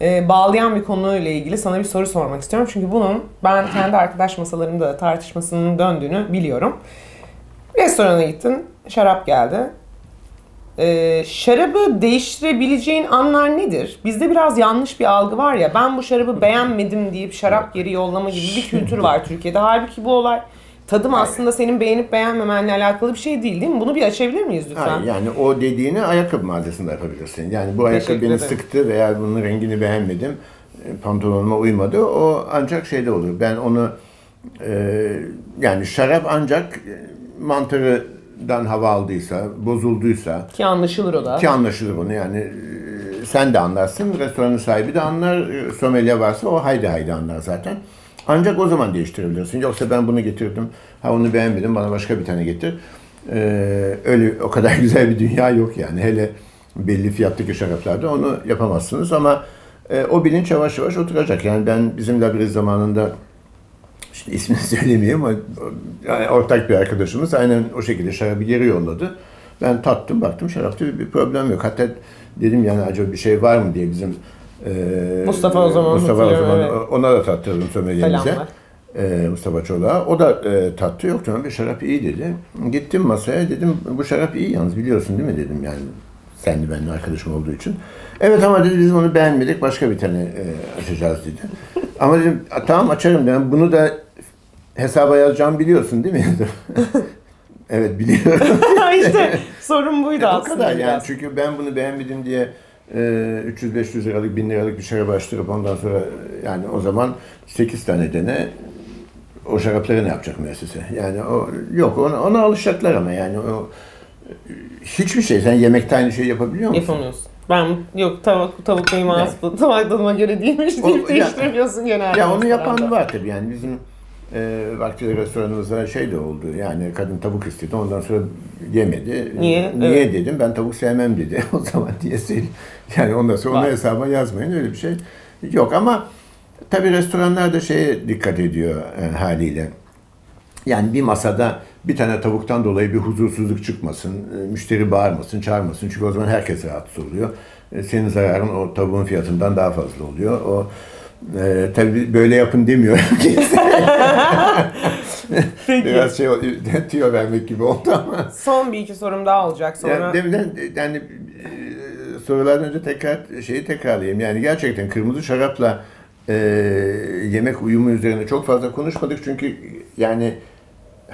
Speaker 1: e, bağlayan bir konuyla ilgili sana bir soru sormak istiyorum. Çünkü bunun ben kendi arkadaş masalarımda da tartışmasının döndüğünü biliyorum. Restorana gittin, şarap geldi. Ee, şarabı değiştirebileceğin anlar nedir? Bizde biraz yanlış bir algı var ya. Ben bu şarabı beğenmedim deyip şarap geri yollama gibi bir kültür var Türkiye'de. Halbuki bu olay tadım aslında senin beğenip beğenmemenle alakalı bir şey değil değil mi? Bunu bir açabilir miyiz lütfen?
Speaker 2: Hayır, yani o dediğini ayakkabı mağazasında yapabilirsin. Yani bu ayakkabı beni
Speaker 1: ederim.
Speaker 2: sıktı veya bunun rengini beğenmedim. e, Pantolonuma uymadı. O ancak şeyde olur. Ben onu e, yani şarap ancak e, mantarıdan hava aldıysa, bozulduysa
Speaker 1: Ki anlaşılır o da.
Speaker 2: ki anlaşılır onu yani e, sen de anlarsın, restoranın sahibi de anlar, somelya varsa o haydi haydi anlar zaten. Ancak o zaman değiştirebilirsin. Yoksa ben bunu getirdim, ha onu beğenmedim, bana başka bir tane getir. Ee, öyle o kadar (laughs) güzel bir dünya yok yani. Hele belli fiyattaki şaraplarda onu yapamazsınız ama e, o bilinç yavaş yavaş oturacak. Yani ben bizim Labriz zamanında Şimdi ismini (laughs) söylemeyeyim ama yani ortak bir arkadaşımız aynen o şekilde şarabı geri yolladı. Ben tattım baktım şarapta bir problem yok. Hatta dedim yani acaba bir şey var mı diye bizim e,
Speaker 1: Mustafa o zaman
Speaker 2: Mustafa o zaman
Speaker 1: evet.
Speaker 2: ona da tattırdım sömelyemize.
Speaker 1: Selamlar.
Speaker 2: E, Mustafa Çolak'a. O da e, tattı yok canım bir şarap iyi dedi. Gittim masaya dedim bu şarap iyi yalnız biliyorsun değil mi dedim yani. Sen de benim arkadaşım olduğu için. Evet ama dedi biz onu beğenmedik başka bir tane e, açacağız dedi. (laughs) ama dedim tamam açarım dedim. Bunu da hesaba yazacağım biliyorsun değil mi? (laughs) evet biliyorum. (laughs)
Speaker 1: işte sorun buydu
Speaker 2: o
Speaker 1: aslında.
Speaker 2: kadar yani
Speaker 1: biraz.
Speaker 2: çünkü ben bunu beğenmedim diye 300-500 liralık 1000 liralık bir şarap açtırıp ondan sonra yani o zaman 8 tane dene o şarapları ne yapacak müessese? Yani o yok ona, ona alışacaklar ama yani o hiçbir şey sen yemekte aynı şeyi yapabiliyor musun?
Speaker 1: Yapamıyorsun. Ben yok tavuk tavuk benim ağız tabak tadıma göre değilmiş deyip değiştiremiyorsun genelde.
Speaker 2: Ya onu yapan var tabii yani bizim e, vaktiyle restoranımızda şey de oldu yani kadın tavuk istedi ondan sonra yemedi.
Speaker 1: Niye?
Speaker 2: Niye
Speaker 1: Evet.
Speaker 2: dedim ben tavuk sevmem dedi (laughs) o zaman diyesi yani ondan sonra onu hesaba yazmayın öyle bir şey yok ama tabii restoranlar da şeye dikkat ediyor e, haliyle. Yani bir masada bir tane tavuktan dolayı bir huzursuzluk çıkmasın, e, müşteri bağırmasın, çağırmasın. Çünkü o zaman herkes rahatsız oluyor. E, Senin zararın o tavuğun fiyatından daha fazla oluyor. O e, tabii böyle yapın demiyorum ki. (laughs)
Speaker 1: Peki.
Speaker 2: Biraz şey tüyo vermek gibi oldu ama.
Speaker 1: Son bir iki sorum daha olacak sonra.
Speaker 2: Yani deminden yani e, sorulardan önce tekrar şeyi tekrarlayayım. Yani gerçekten kırmızı şarapla e, yemek uyumu üzerine çok fazla konuşmadık çünkü yani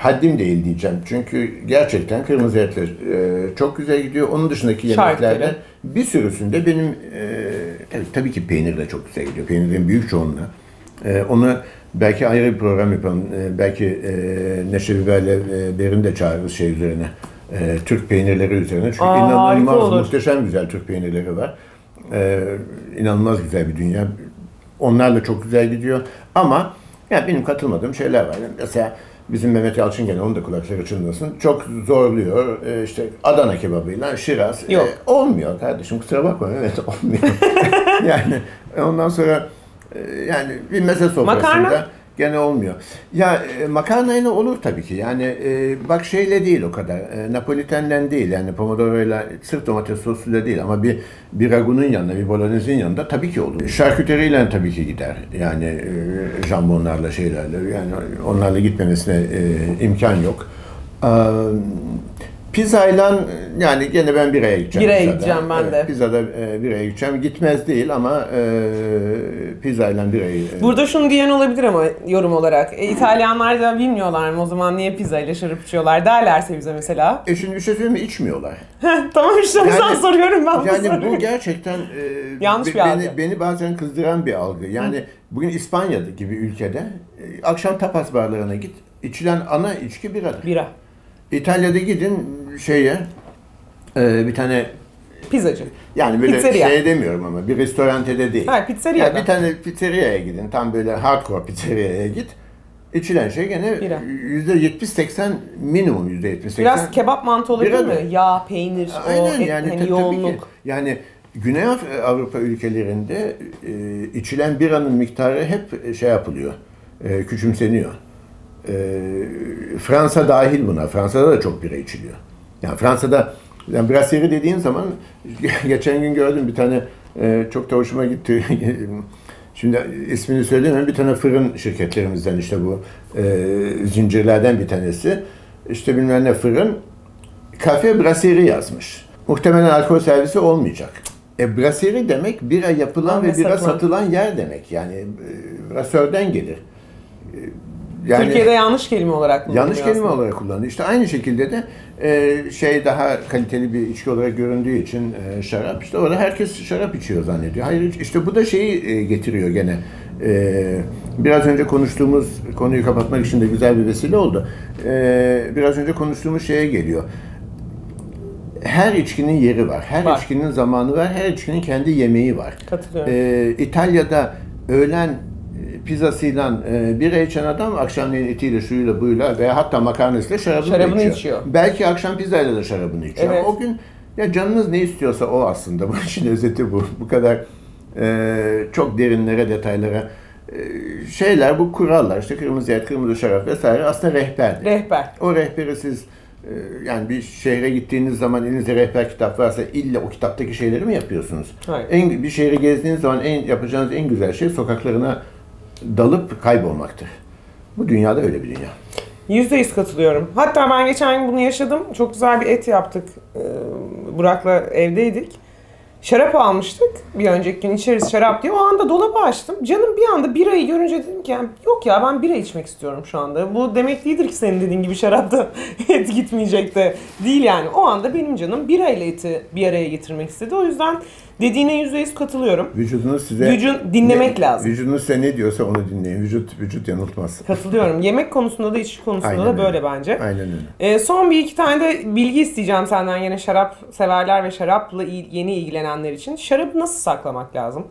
Speaker 2: haddim değil diyeceğim. Çünkü gerçekten kırmızı etler e, çok güzel gidiyor. Onun dışındaki
Speaker 1: Şarküteri.
Speaker 2: yemeklerden bir sürüsünde benim e, tabii, ki peynir de çok güzel gidiyor. Peynirin büyük çoğunluğu. E, onu belki ayrı bir program yapalım. E, belki e, Neşe Biber'le e, Berin de çağırırız şey üzerine. E, Türk peynirleri üzerine. Çünkü
Speaker 1: Aa,
Speaker 2: inanılmaz muhteşem güzel Türk peynirleri var. E, inanılmaz güzel bir dünya. Onlarla çok güzel gidiyor. Ama ya benim katılmadığım şeyler var. Yani mesela bizim Mehmet Yalçın gene onun da kulakları çınlasın. Çok zorluyor. E, işte Adana kebabıyla Şiraz. E,
Speaker 1: Yok.
Speaker 2: olmuyor kardeşim kusura bakma evet olmuyor. (laughs) yani ondan sonra e, yani bir meze sofrasında
Speaker 1: Makarna?
Speaker 2: Gene olmuyor. Ya e, makarnayla olur tabii ki. Yani e, bak şeyle değil o kadar. E, Napolitenden değil yani pomodoroyla sırf domates sosuyla değil ama bir bir ragunun yanında, bir bolognese'in yanında tabii ki olur. Şarküteriyle tabii ki gider. Yani e, jambonlarla şeylerle yani onlarla gitmemesine e, imkan yok. Eee Pizzayla yani gene ben biraya gideceğim.
Speaker 1: Biraya
Speaker 2: pizzada.
Speaker 1: gideceğim ben
Speaker 2: Evet,
Speaker 1: de.
Speaker 2: Pizzada e, biraya gideceğim. Gitmez değil ama e, pizzayla birayı e,
Speaker 1: Burada şunu diyen olabilir ama yorum olarak. E, İtalyanlar da bilmiyorlar mı o zaman niye pizza ile şarap içiyorlar derlerse bize mesela.
Speaker 2: E şimdi bir şey söyleyeyim mi? İçmiyorlar. (laughs)
Speaker 1: tamam işte
Speaker 2: Yani-
Speaker 1: soruyorum ben bu
Speaker 2: Yani
Speaker 1: soruyu.
Speaker 2: bu gerçekten e,
Speaker 1: Yanlış
Speaker 2: be-
Speaker 1: bir algı.
Speaker 2: beni, beni bazen kızdıran bir algı. Yani bugün İspanya gibi ülkede e, akşam tapas barlarına git. içilen ana içki biradır.
Speaker 1: Bira.
Speaker 2: İtalya'da gidin şeye e, bir tane
Speaker 1: Pizzacı.
Speaker 2: yani böyle
Speaker 1: Pizzeria.
Speaker 2: şey demiyorum ama bir restorantede değil.
Speaker 1: Ha pizzeriya
Speaker 2: Yani bir tane pizzeriaya gidin. Tam böyle hardcore pizzeriaya git. İçilen şey gene
Speaker 1: Bira.
Speaker 2: yüzde 70-80 minimum yüzde 70-80.
Speaker 1: Biraz kebap mantı olabilir mi? Yağ, peynir, o
Speaker 2: Aynen
Speaker 1: et,
Speaker 2: yani
Speaker 1: hani
Speaker 2: ta- tabii ki.
Speaker 1: yoğunluk.
Speaker 2: Yani Güney Af- Avrupa ülkelerinde e, içilen biranın miktarı hep şey yapılıyor. E, küçümseniyor. E, Fransa dahil buna. Fransa'da da çok bira içiliyor. Yani Fransa'da yani brasserie dediğin zaman (laughs) geçen gün gördüm bir tane e, çok da hoşuma gitti. (laughs) Şimdi ismini söyleyemem. Bir tane fırın şirketlerimizden işte bu e, zincirlerden bir tanesi. İşte bilmem ne fırın kafe brasserie yazmış. muhtemelen alkol servisi olmayacak. E, brasserie demek bira yapılan
Speaker 1: Ve
Speaker 2: ve bira
Speaker 1: satılan.
Speaker 2: satılan yer demek. Yani e, brasörden gelir. E, Yani
Speaker 1: Türkiye'de yanlış kelime olarak kullanılıyor
Speaker 2: yanlış kelime
Speaker 1: aslında.
Speaker 2: olarak kullanılıyor. İşte aynı şekilde de e, şey daha kaliteli bir içki olarak göründüğü için e, şarap. İşte orada herkes şarap içiyor zannediyor. Hayır işte bu da şeyi e, getiriyor gene. E, biraz önce konuştuğumuz konuyu kapatmak için de güzel bir vesile oldu. E, biraz önce konuştuğumuz şeye geliyor. Her içkinin yeri var. Her
Speaker 1: Var.
Speaker 2: içkinin zamanı var. Her içkinin kendi yemeği var.
Speaker 1: Katılıyorum.
Speaker 2: Ee, İtalya'da öğlen pizzasıyla e, bira içen adam akşamleyin etiyle, şuyla, buyla veya hatta makarnasıyla şarabını,
Speaker 1: Şarabını
Speaker 2: içiyor.
Speaker 1: içiyor.
Speaker 2: Belki akşam pizzayla da şarabını içiyor.
Speaker 1: Evet.
Speaker 2: O gün ya canınız ne istiyorsa o aslında. (laughs) Bu işin özeti bu. Bu kadar e, çok derinlere, detaylara e, şeyler, bu kurallar. işte kırmızı et, kırmızı şarap vesaire aslında rehberdir.
Speaker 1: Rehber.
Speaker 2: O rehberi siz e, yani bir şehre gittiğiniz zaman elinizde rehber kitap varsa illa o kitaptaki şeyleri mi yapıyorsunuz?
Speaker 1: Hayır.
Speaker 2: En bir şehri gezdiğiniz zaman en yapacağınız en güzel şey sokaklarına dalıp kaybolmaktır. Bu dünyada öyle bir dünya.
Speaker 1: Yüzde yüz katılıyorum. Hatta ben geçen gün bunu yaşadım. Çok güzel bir et yaptık. Ee, Burak'la evdeydik. Şarap almıştık. Bir önceki gün içeriz şarap diye. O anda dolabı açtım. Canım bir anda birayı görünce dedim ki yok ya ben bira içmek istiyorum şu anda. Bu demek değildir ki senin dediğin gibi şarapta (laughs) et gitmeyecek de. Değil yani. O anda benim canım bira ile eti bir araya getirmek istedi. O yüzden dediğine yüzde yüz katılıyorum.
Speaker 2: Vücudunuz size
Speaker 1: Vücut dinlemek
Speaker 2: ne,
Speaker 1: lazım.
Speaker 2: Vücudunuz size ne diyorsa onu dinleyin. Vücut vücut yanıltmaz.
Speaker 1: Katılıyorum. Yemek konusunda da içki konusunda
Speaker 2: Aynen
Speaker 1: da
Speaker 2: öyle.
Speaker 1: böyle bence.
Speaker 2: Aynen öyle.
Speaker 1: Ee, son bir iki tane de bilgi isteyeceğim senden yine şarap severler ve şarapla yeni ilgilenenler için. Şarabı nasıl saklamak lazım?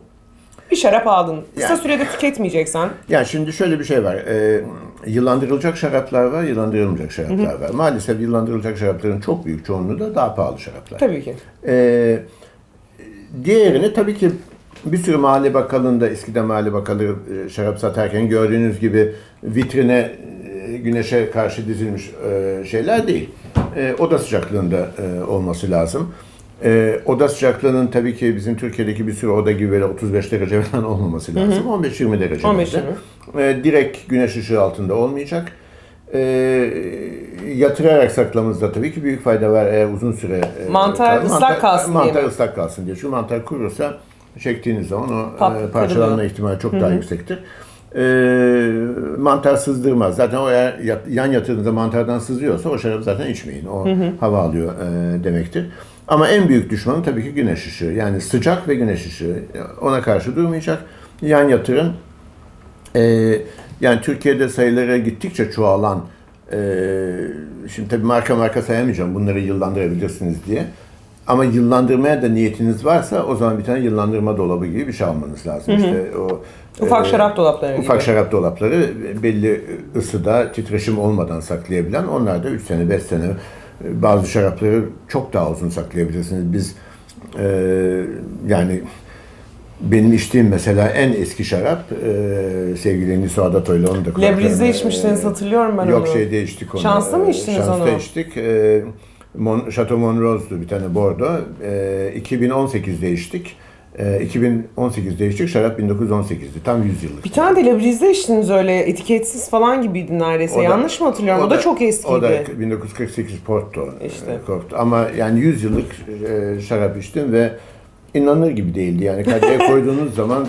Speaker 1: Bir şarap aldın. Kısa
Speaker 2: Yani-
Speaker 1: sürede tüketmeyeceksen.
Speaker 2: Ya şimdi şöyle bir şey var. Ee, yıllandırılacak şaraplar var, yıllandırılmayacak şaraplar var. Maalesef yıllandırılacak şarapların çok büyük çoğunluğu da daha pahalı şaraplar.
Speaker 1: Tabii ki.
Speaker 2: Ee, diğerini tabii ki bir sürü mahalle bakkalında eskiden mahalle bakkalı e, şarap satarken gördüğünüz gibi vitrine e, güneşe karşı dizilmiş e, şeyler değil. Oda sıcaklığında olması lazım. Oda sıcaklığının tabii ki bizim Türkiye'deki bir sürü oda gibi böyle 35 derece falan olmaması lazım. 15-20 derece.
Speaker 1: 15-20.
Speaker 2: E, direkt güneş ışığı altında olmayacak. E, yatırarak saklamamızda tabii ki büyük fayda var eğer uzun süre e,
Speaker 1: Mantar ıslak kalsın diye
Speaker 2: mantar ıslak kalsın diye. Çünkü mantar kurursa çektiğiniz zaman o
Speaker 1: Pat-
Speaker 2: e, parçalanma ihtimali çok daha yüksektir. E, mantar sızdırmaz. Zaten o eğer yat- yan yatırdığınızda mantardan sızıyorsa o şarabı zaten içmeyin. O hava alıyor e, demektir. Ama en büyük düşmanı tabii ki güneş ışığı. Yani sıcak ve güneş ışığı. Ona karşı durmayacak. Yan yatırın. Ee, yani Türkiye'de sayıları gittikçe çoğalan, e, şimdi tabii marka marka sayamayacağım bunları yıllandırabilirsiniz diye. Ama yıllandırmaya da niyetiniz varsa o zaman bir tane yıllandırma dolabı gibi bir şey almanız lazım. İşte o
Speaker 1: Ufak
Speaker 2: e,
Speaker 1: şarap dolapları gibi.
Speaker 2: Ufak şarap dolapları belli ısıda titreşim olmadan saklayabilen onlar da 3 sene 5 sene e, bazı şarapları çok daha uzun saklayabilirsiniz. Biz e, yani benim içtiğim mesela en eski şarap e, sevgili Engin Suadat ile onu da
Speaker 1: Lebriz'de
Speaker 2: kulaklarına-
Speaker 1: içmiştiniz hatırlıyorum ben
Speaker 2: Yok
Speaker 1: onu.
Speaker 2: şeyde içtik onu.
Speaker 1: Şanslı mı içtiniz
Speaker 2: Şanslı
Speaker 1: onu?
Speaker 2: içtik. E, Mon, Chateau Monrose'du bir tane Bordeaux. E, 2018'de içtik. E, 2018'de içtik. Şarap 1918'di. Tam 100 yıllık.
Speaker 1: Bir tane de Lebriz'de içtiniz öyle etiketsiz falan gibiydi neredeyse.
Speaker 2: O da-
Speaker 1: Yanlış mı hatırlıyorum? O, da, çok eskiydi.
Speaker 2: O da 1948 Porto.
Speaker 1: İşte.
Speaker 2: e. Ama yani 100 yıllık e, şarap içtim ve inanılır gibi değildi. Yani kadeye (laughs) koyduğunuz zaman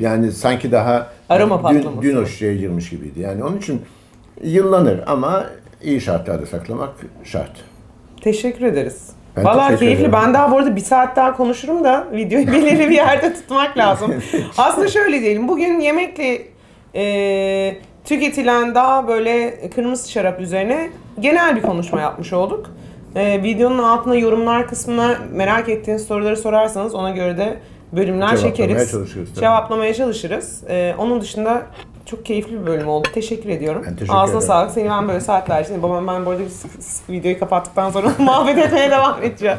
Speaker 2: yani sanki daha
Speaker 1: Aroma
Speaker 2: dün, dün o şişeye girmiş gibiydi. Yani onun için yıllanır ama iyi şartlarda saklamak şart.
Speaker 1: Teşekkür ederiz.
Speaker 2: Ben
Speaker 1: Valla keyifli.
Speaker 2: ederim.
Speaker 1: Ben daha bu arada bir saat daha konuşurum da videoyu (laughs) belirli bir yerde tutmak lazım. (laughs) Aslında şöyle diyelim. Bugün yemekle e, tüketilen daha böyle kırmızı şarap üzerine genel bir konuşma yapmış olduk. E, videonun altına yorumlar kısmına merak ettiğiniz soruları sorarsanız ona göre de bölümler
Speaker 2: Cevaplamaya
Speaker 1: çekeriz.
Speaker 2: çalışırız tabii.
Speaker 1: Cevaplamaya çalışırız. E, onun dışında çok keyifli bir bölüm oldu. Teşekkür ediyorum.
Speaker 2: Ben teşekkür
Speaker 1: Ağzına
Speaker 2: ederim.
Speaker 1: sağlık. Seni ben böyle saatlerce, şimdi babam ben bu arada videoyu kapattıktan sonra (laughs) muhabbet etmeye devam edeceğiz.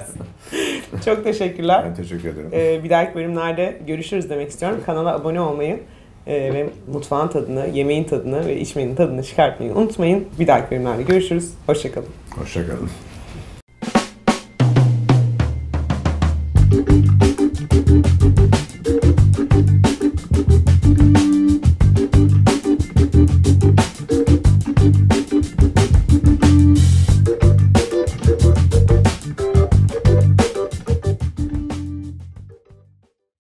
Speaker 1: (laughs) Çok teşekkürler.
Speaker 2: Ben teşekkür ederim.
Speaker 1: Ee, bir dahaki bölümlerde görüşürüz demek istiyorum. Kanala abone olmayı e, ve mutfağın tadını, yemeğin tadını ve içmenin tadını çıkartmayı unutmayın. Bir dahaki bölümlerde görüşürüz. Hoşçakalın.
Speaker 2: Hoşçakalın.